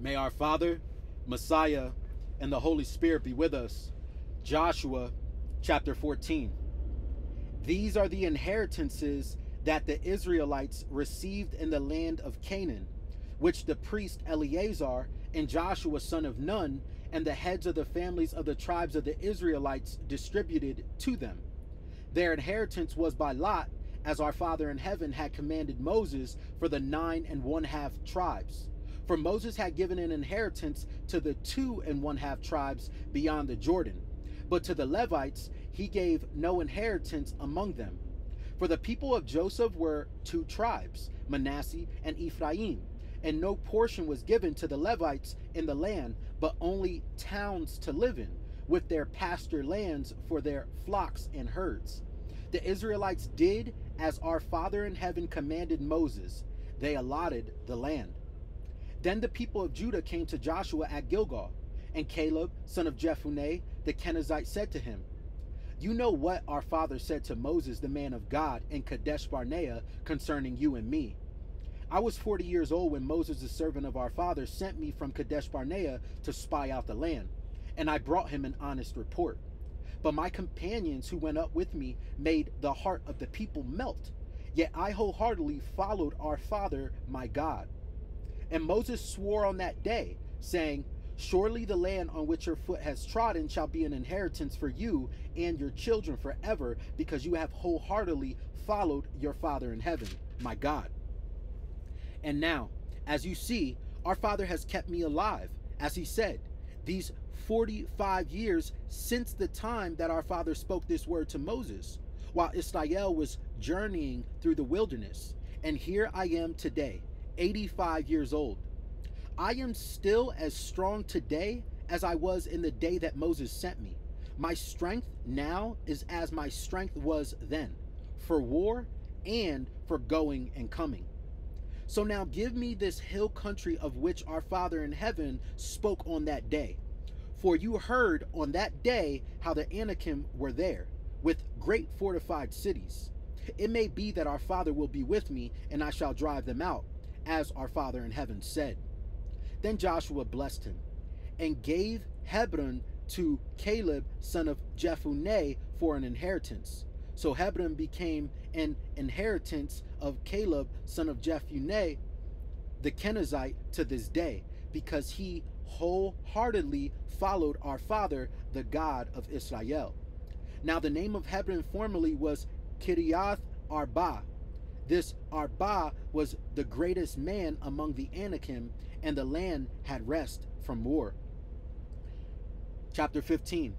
May our Father, Messiah, and the Holy Spirit be with us. Joshua chapter 14. These are the inheritances that the Israelites received in the land of Canaan, which the priest Eleazar and Joshua son of Nun and the heads of the families of the tribes of the Israelites distributed to them. Their inheritance was by lot, as our Father in heaven had commanded Moses for the nine and one half tribes. For Moses had given an inheritance to the two and one half tribes beyond the Jordan, but to the Levites he gave no inheritance among them. For the people of Joseph were two tribes, Manasseh and Ephraim, and no portion was given to the Levites in the land, but only towns to live in, with their pasture lands for their flocks and herds. The Israelites did as our Father in heaven commanded Moses, they allotted the land. Then the people of Judah came to Joshua at Gilgal, and Caleb, son of Jephunneh, the Kenizzite, said to him, You know what our father said to Moses, the man of God, in Kadesh Barnea concerning you and me. I was forty years old when Moses, the servant of our father, sent me from Kadesh Barnea to spy out the land, and I brought him an honest report. But my companions who went up with me made the heart of the people melt. Yet I wholeheartedly followed our father, my God. And Moses swore on that day, saying, Surely the land on which your foot has trodden shall be an inheritance for you and your children forever, because you have wholeheartedly followed your Father in heaven, my God. And now, as you see, our Father has kept me alive, as he said, these 45 years since the time that our Father spoke this word to Moses, while Israel was journeying through the wilderness. And here I am today 85 years old. I am still as strong today as I was in the day that Moses sent me. My strength now is as my strength was then, for war and for going and coming. So now give me this hill country of which our Father in heaven spoke on that day. For you heard on that day how the Anakim were there, with great fortified cities. It may be that our Father will be with me, and I shall drive them out as our Father in heaven said. Then Joshua blessed him and gave Hebron to Caleb, son of Jephunneh, for an inheritance. So Hebron became an inheritance of Caleb, son of Jephunneh, the Kenizzite, to this day, because he wholeheartedly followed our father, the God of Israel. Now the name of Hebron formerly was Kiriath Arba, this Arba was the greatest man among the Anakim, and the land had rest from war. Chapter 15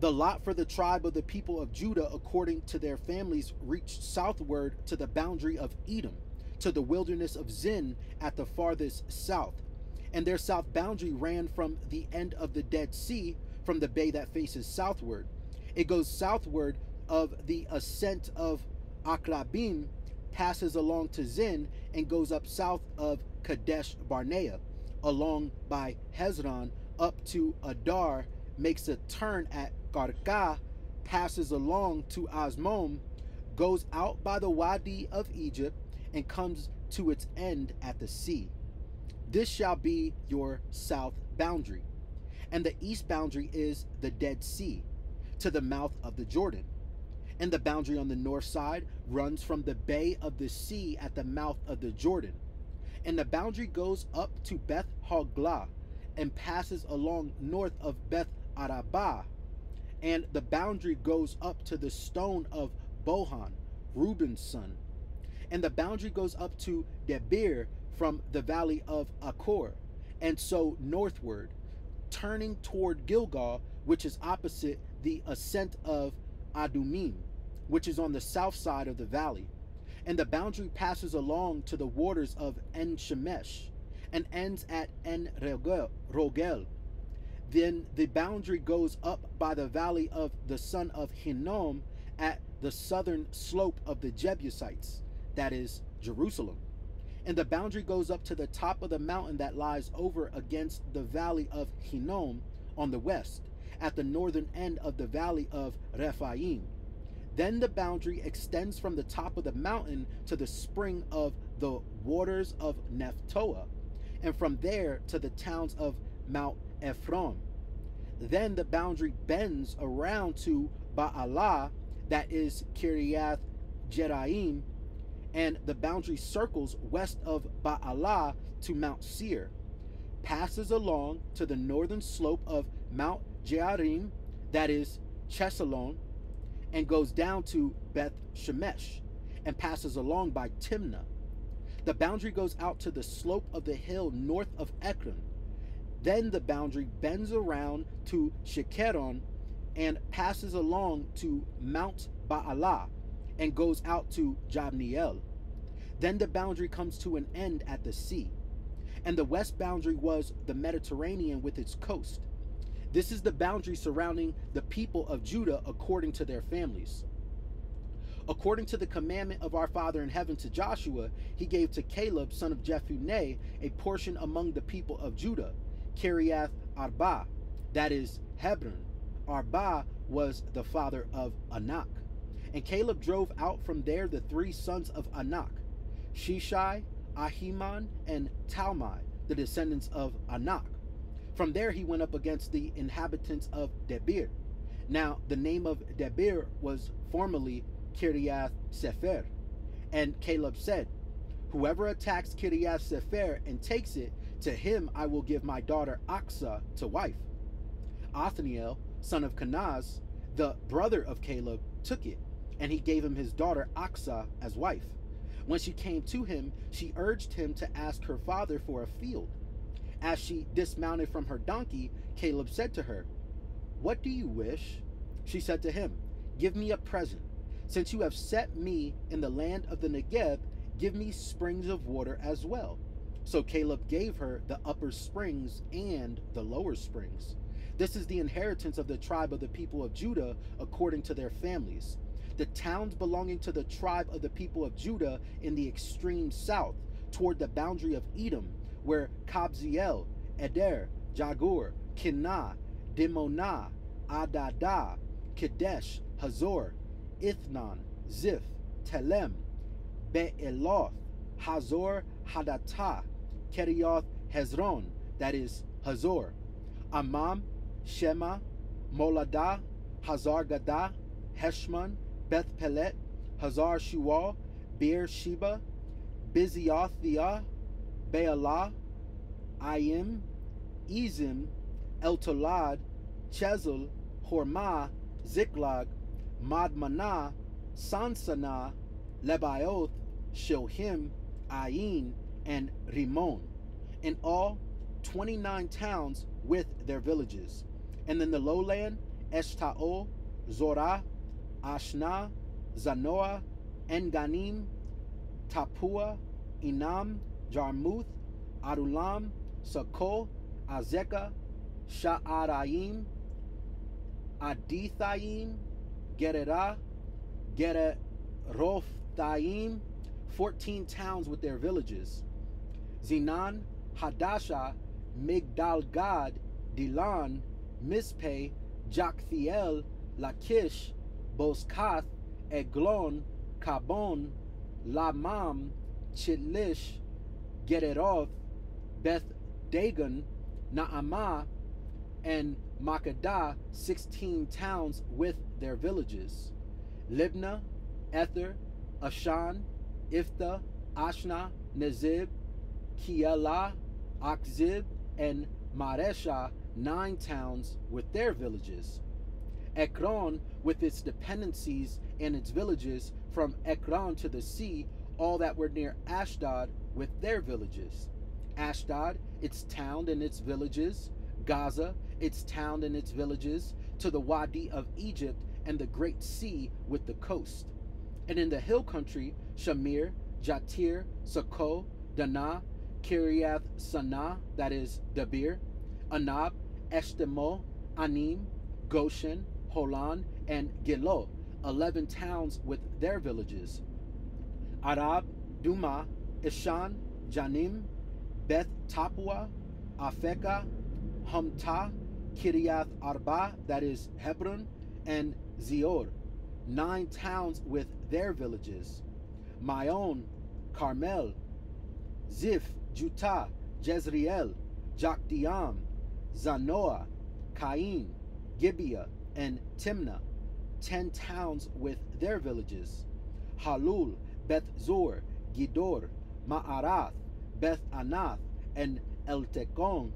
The lot for the tribe of the people of Judah according to their families reached southward to the boundary of Edom, to the wilderness of Zin at the farthest south. And their south boundary ran from the end of the Dead Sea, from the bay that faces southward. It goes southward of the ascent of Akrabim passes along to Zin and goes up south of Kadesh Barnea, along by Hezron up to Adar, makes a turn at Karka, passes along to Azmon, goes out by the Wadi of Egypt, and comes to its end at the sea. This shall be your south boundary. And the east boundary is the Dead Sea, to the mouth of the Jordan and the boundary on the north side runs from the bay of the sea at the mouth of the Jordan. And the boundary goes up to Beth Hoglah and passes along north of Beth Arabah. And the boundary goes up to the stone of Bohan, Reuben's son. And the boundary goes up to Debir from the valley of Achor, and so northward, turning toward Gilgal, which is opposite the ascent of Adumim which is on the south side of the valley. And the boundary passes along to the waters of En Shemesh and ends at En Rogel. Then the boundary goes up by the valley of the son of Hinnom at the southern slope of the Jebusites, that is Jerusalem. And the boundary goes up to the top of the mountain that lies over against the valley of Hinnom on the west, at the northern end of the valley of Rephaim then the boundary extends from the top of the mountain to the spring of the waters of Nephtoah. and from there to the towns of Mount Ephron. Then the boundary bends around to Baalah, that is Kiriath Jearim, and the boundary circles west of Baalah to Mount Seir, passes along to the northern slope of Mount Jearim, that is Chesalon, and goes down to Beth Shemesh, and passes along by Timnah. The boundary goes out to the slope of the hill north of Ekron. Then the boundary bends around to Shikeron and passes along to Mount Baalah and goes out to Jabneel. Then the boundary comes to an end at the sea. And the west boundary was the Mediterranean with its coast. This is the boundary surrounding the people of Judah according to their families. According to the commandment of our Father in heaven to Joshua, he gave to Caleb, son of Jephunneh, a portion among the people of Judah, Kiriath Arba, that is Hebron. Arba was the father of Anak. And Caleb drove out from there the three sons of Anak, Shishai, Ahiman, and Talmai, the descendants of Anak. From there he went up against the inhabitants of Debir. Now the name of Debir was formerly Kiriath Sepher. And Caleb said, Whoever attacks Kiriath Sepher and takes it, to him I will give my daughter Achsah to wife. Othniel, son of Kenaz, the brother of Caleb, took it, and he gave him his daughter Achsah as wife. When she came to him, she urged him to ask her father for a field. As she dismounted from her donkey, Caleb said to her, What do you wish? She said to him, Give me a present. Since you have set me in the land of the Negeb, give me springs of water as well. So Caleb gave her the upper springs and the lower springs. This is the inheritance of the tribe of the people of Judah according to their families. The towns belonging to the tribe of the people of Judah in the extreme south, toward the boundary of Edom, where Kabzeel, Eder, Jagur, Kinah, Dimonah, Adadah, Kadesh, Hazor, Ithnan, Ziph, Telem, Be'eloth, Hazor, Hadatah, Kerioth, Hezron, that is Hazor, Amam, Shema, Moladah, Hazar Gadah, Heshman, Beth Pelet, Hazar Shual, Beer Sheba, Biziothiah, Baalah, Ayim, Ezim, Eltolad, Chezel, Hormah, Ziklag, Madmannah, Sansannah, Lebaoth, Shilhim, Ain, and Rimmon. In all, 29 towns with their villages. And in the lowland, Eshtaol, Zorah, Ashna, Zanoah, Enganim, Tappuah, Inam, Jarmuth, Adullam, Sakol, Azekah, Sha'arayim, Adithaim, Gererah, Gererothayim, 14 towns with their villages. Zinan, Hadasha, Migdal Gad, Dilan, Mizpeh, Jakthiel, Lachish, Bozkath, Eglon, Kabon, Lamam, Chitlish, Gederoth, Beth Dagon, Naamah, and Makkedah, 16 towns with their villages. Libnah, Ether, Ashan, Iphtah, Ashna, Nezib, Keilah, Achzib, and Mareshah, nine towns with their villages. Ekron with its dependencies and its villages, from Ekron to the sea, all that were near Ashdod with their villages. Ashdod, its town and its villages, Gaza, its town and its villages, to the Wadi of Egypt and the great sea with the coast. And in the hill country, Shamir, Jatir, Sako, Dana, Kiriath Sanah, that is Debir, Anab, Eshtemo, Anim, Goshen, Holan, and Gilo, 11 towns with their villages. Arab, Duma, Ishan, Janim, Beth Tappuah, Afeka, Humta, Kiriath Arba, that is Hebron, and Zior, nine towns with their villages. Maon, Carmel, Ziph, Juttah, Jezreel, Jokdeam, Zanoah, Cain, Gibeah, and Timnah, ten towns with their villages. Halul, Beth Zur, Gidor, Ma'arath, Beth Anath, and Eltekon,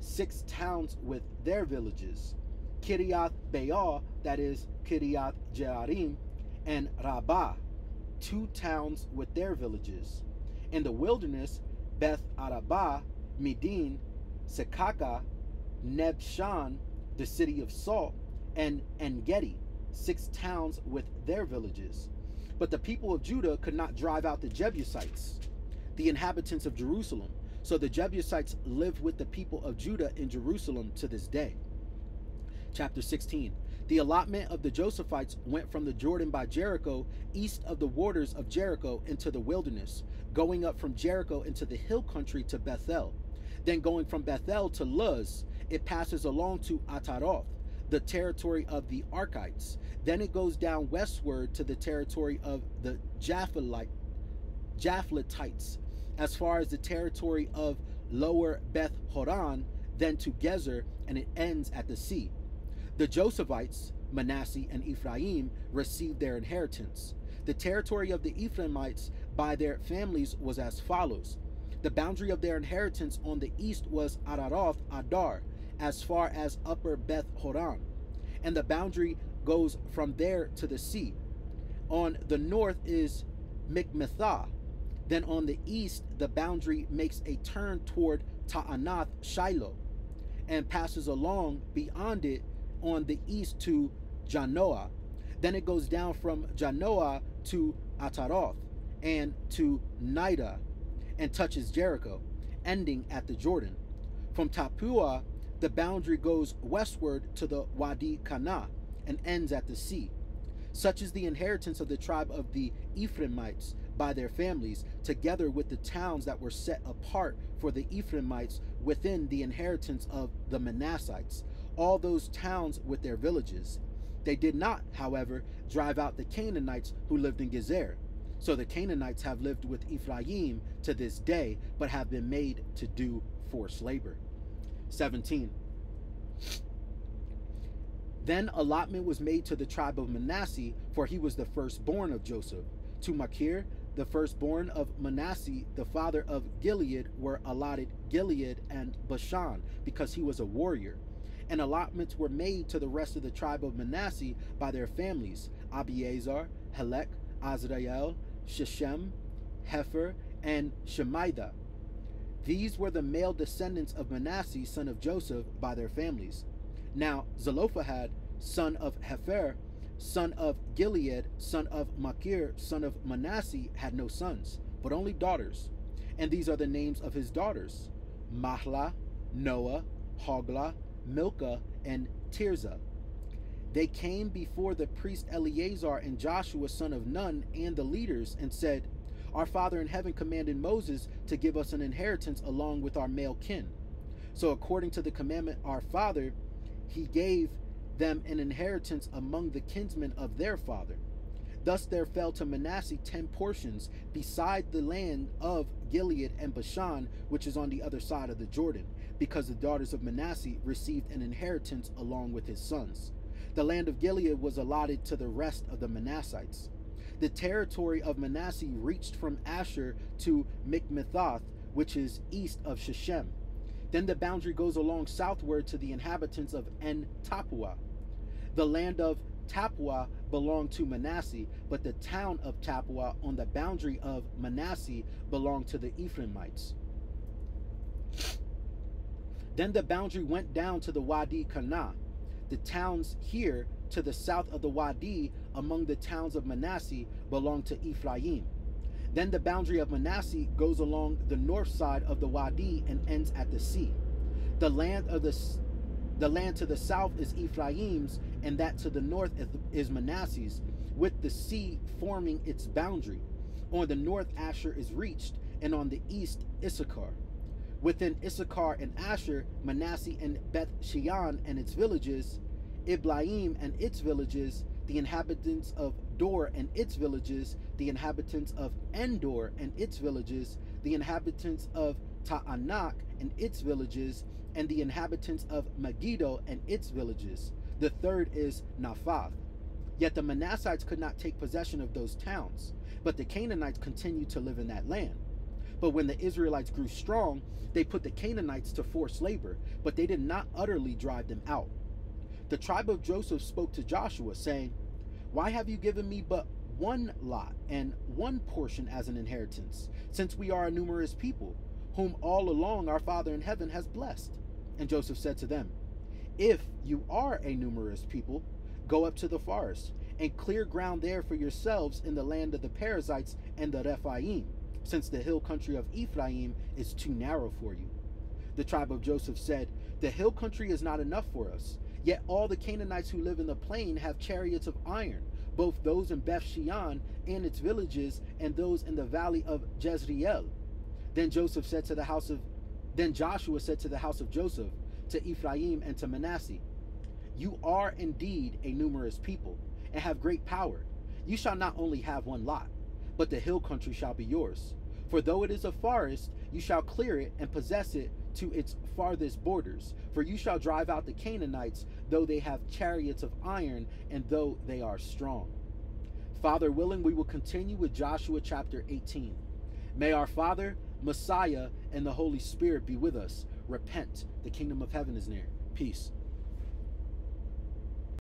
six towns with their villages. Kiriath Baal, that is Kiriath Jearim, and Rabbah, two towns with their villages. In the wilderness, Beth Arabah, Medin, Sekaka, Nebshan, the city of salt, and Engedi, six towns with their villages. But the people of Judah could not drive out the Jebusites, the inhabitants of Jerusalem. So the Jebusites live with the people of Judah in Jerusalem to this day. Chapter 16 The allotment of the Josephites went from the Jordan by Jericho, east of the waters of Jericho, into the wilderness, going up from Jericho into the hill country to Bethel. Then going from Bethel to Luz, it passes along to Ataroth, the territory of the Arkites. Then it goes down westward to the territory of the Japhelite, Japhletites, as far as the territory of lower Beth Horon, then to Gezer, and it ends at the sea. The Josephites, Manasseh and Ephraim, received their inheritance. The territory of the Ephraimites by their families was as follows. The boundary of their inheritance on the east was Ataroth Adar, as far as upper Beth Horon, and the boundary goes from there to the sea. On the north is Mikmethah. Then on the east, the boundary makes a turn toward Ta'anath Shiloh and passes along beyond it on the east to Janoah. Then it goes down from Janoah to Ataroth and to Nida and touches Jericho, ending at the Jordan. From Tappuah, the boundary goes westward to the Wadi Kana and ends at the sea. Such is the inheritance of the tribe of the Ephraimites by their families, together with the towns that were set apart for the Ephraimites within the inheritance of the Manassites, all those towns with their villages. They did not, however, drive out the Canaanites who lived in Gezer. So the Canaanites have lived with Ephraim to this day, but have been made to do forced labor. 17. Then allotment was made to the tribe of Manasseh, for he was the firstborn of Joseph. To Machir, the firstborn of Manasseh, the father of Gilead, were allotted Gilead and Bashan, because he was a warrior. And allotments were made to the rest of the tribe of Manasseh by their families Abiezer, Helek, Azrael, Shechem, Hepher, and Shemida. These were the male descendants of Manasseh, son of Joseph, by their families. Now Zelophehad, son of Hepher, son of Gilead, son of Machir, son of Manasseh, had no sons, but only daughters. And these are the names of his daughters Mahlah, Noah, Hoglah, Milcah, and Tirzah. They came before the priest Eleazar and Joshua, son of Nun, and the leaders, and said, Our Father in heaven commanded Moses to give us an inheritance along with our male kin. So, according to the commandment, our Father, he gave them an inheritance among the kinsmen of their father. Thus there fell to Manasseh ten portions beside the land of Gilead and Bashan, which is on the other side of the Jordan, because the daughters of Manasseh received an inheritance along with his sons. The land of Gilead was allotted to the rest of the Manassites. The territory of Manasseh reached from Asher to Mikmethoth, which is east of Shechem. Then the boundary goes along southward to the inhabitants of En Tappuah. The land of Tappuah belonged to Manasseh, but the town of Tappuah on the boundary of Manasseh belonged to the Ephraimites. Then the boundary went down to the Wadi Kana. The towns here to the south of the Wadi among the towns of Manasseh belong to Ephraim. Then the boundary of Manasseh goes along the north side of the Wadi and ends at the sea. The land of the the land to the south is Ephraim's, and that to the north is Manasseh's, with the sea forming its boundary. On the north, Asher is reached, and on the east, Issachar. Within Issachar and Asher, Manasseh and Beth Shean and its villages, Iblaim and its villages, the inhabitants of Dor and its villages, the inhabitants of Endor and its villages, the inhabitants of Taanach and its villages, and the inhabitants of Megiddo and its villages. The third is Naphath. Yet the Manassites could not take possession of those towns, but the Canaanites continued to live in that land. But when the Israelites grew strong, they put the Canaanites to forced labor, but they did not utterly drive them out. The tribe of Joseph spoke to Joshua, saying, Why have you given me but one lot and one portion as an inheritance, since we are a numerous people, whom all along our Father in heaven has blessed? And Joseph said to them, If you are a numerous people, go up to the forest and clear ground there for yourselves in the land of the Perizzites and the Rephaim, since the hill country of Ephraim is too narrow for you. The tribe of Joseph said, The hill country is not enough for us. Yet all the Canaanites who live in the plain have chariots of iron, both those in Beth Shean and its villages, and those in the valley of Jezreel. Then Joseph said to the house of then Joshua said to the house of Joseph, to Ephraim and to Manasseh, You are indeed a numerous people, and have great power. You shall not only have one lot, but the hill country shall be yours. For though it is a forest, you shall clear it and possess it to its farthest borders. For you shall drive out the Canaanites, though they have chariots of iron, and though they are strong. Father willing, we will continue with Joshua chapter 18. May our Father, Messiah, and the Holy Spirit be with us. Repent. The kingdom of heaven is near. Peace.